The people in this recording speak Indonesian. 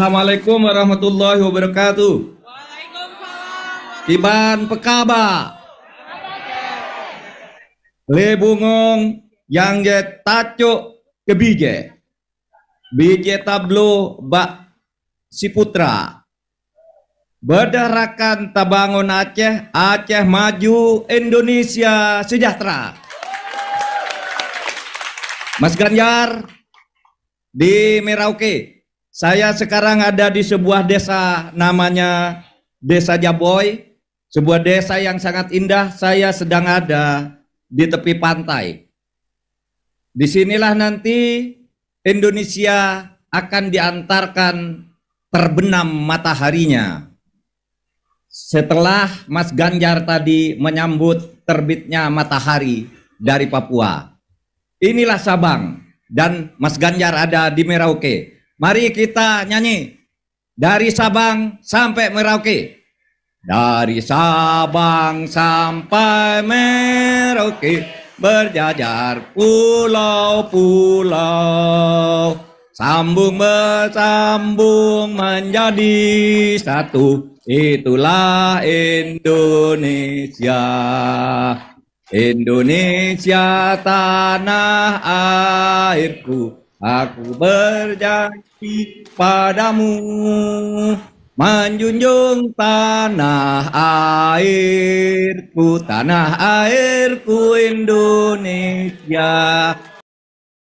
Assalamualaikum warahmatullahi wabarakatuh. Iban pekaba. Lebungong yang je taco kebije. Bije tablo bak si putra. Berdarakan tabangun Aceh, Aceh maju, Indonesia sejahtera. Mas Ganjar di Merauke. Saya sekarang ada di sebuah desa namanya Desa Jaboy, sebuah desa yang sangat indah. Saya sedang ada di tepi pantai. Di sinilah nanti Indonesia akan diantarkan terbenam mataharinya. Setelah Mas Ganjar tadi menyambut terbitnya matahari dari Papua. Inilah Sabang dan Mas Ganjar ada di Merauke. Mari kita nyanyi. Dari Sabang sampai Merauke. Dari Sabang sampai Merauke berjajar pulau-pulau sambung bersambung menjadi satu. Itulah Indonesia. Indonesia tanah airku aku berjanji padamu menjunjung tanah airku tanah airku Indonesia